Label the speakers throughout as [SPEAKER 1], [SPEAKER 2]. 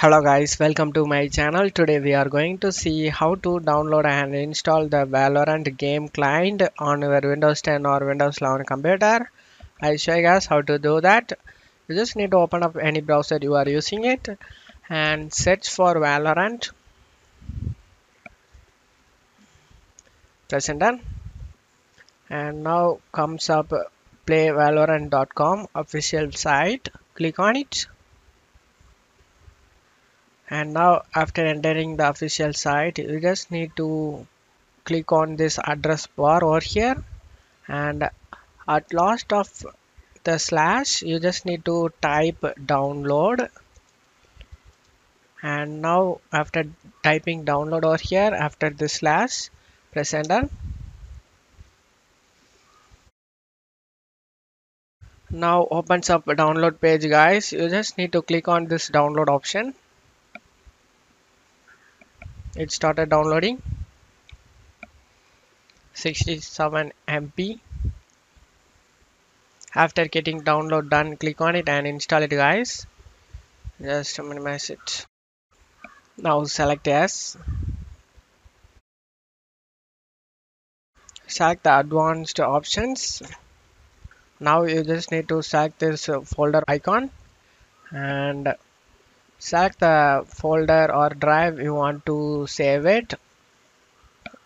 [SPEAKER 1] Hello guys, welcome to my channel. Today we are going to see how to download and install the Valorant game client on your Windows 10 or Windows 11 computer. I'll show you guys how to do that. You just need to open up any browser you are using it and search for Valorant. Press enter. And now comes up playvalorant.com official site. Click on it and now after entering the official site you just need to click on this address bar over here. And at last of the slash you just need to type download. And now after typing download over here after the slash press enter. Now opens up a download page guys. You just need to click on this download option it started downloading. 67 MB after getting download done click on it and install it guys. Just minimize it now select yes. Select the advanced options. Now you just need to select this folder icon and select the folder or drive you want to save it.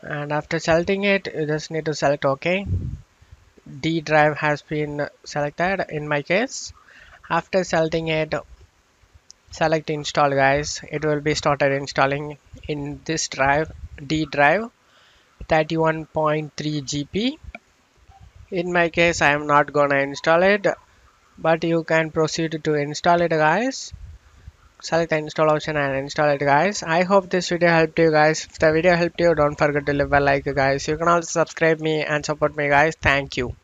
[SPEAKER 1] And after selecting it you just need to select ok. D drive has been selected in my case. After selecting it select install guys. It will be started installing in this drive D drive 31.3 GB in my case I am not gonna install it but you can proceed to install it guys select the install option and install it guys? I hope this video helped you guys. If the video helped you don't forget to leave a like guys. You can also subscribe me and support me guys. Thank you